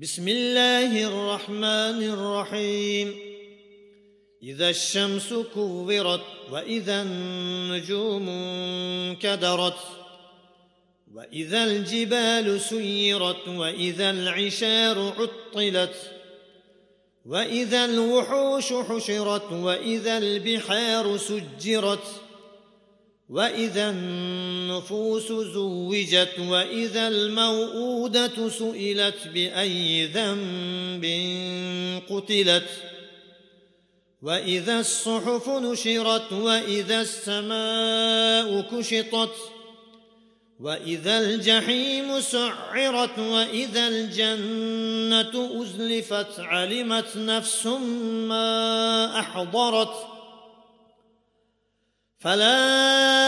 بسم الله الرحمن الرحيم. إذا الشمس كورت وإذا النجوم انكدرت وإذا الجبال سيرت وإذا العشار عطلت وإذا الوحوش حشرت وإذا البحار سجرت واذا النفوس زوجت واذا الموءوده سئلت باي ذنب قتلت واذا الصحف نشرت واذا السماء كشطت واذا الجحيم سعرت واذا الجنه ازلفت علمت نفس ما احضرت فلا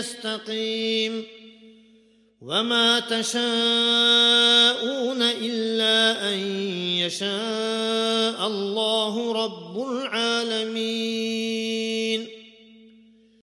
يستقيم وما تشاءون إلا أن يشاء الله رب العالمين